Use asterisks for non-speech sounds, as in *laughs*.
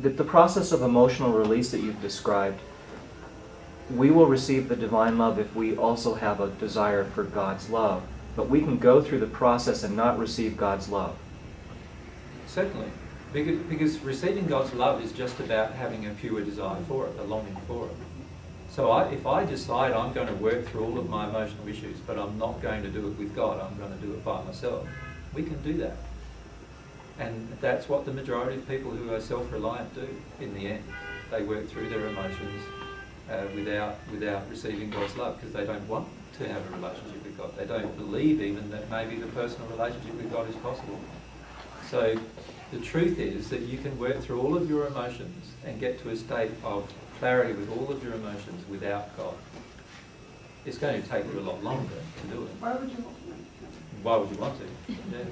the, the process of emotional release that you've described, we will receive the divine love if we also have a desire for God's love. But we can go through the process and not receive God's love. Certainly. Because, because receiving God's love is just about having a pure desire for it, a longing for it. So I, if I decide I'm going to work through all of my emotional issues, but I'm not going to do it with God, I'm going to do it by myself, we can do that. And that's what the majority of people who are self-reliant do in the end. They work through their emotions uh, without, without receiving God's love because they don't want to have a relationship with God. They don't believe even that maybe the personal relationship with God is possible. So the truth is that you can work through all of your emotions and get to a state of clarity with all of your emotions without God. It's going to take you a lot longer to do it. Why would you want to? Why would you want to? *laughs* Yeah.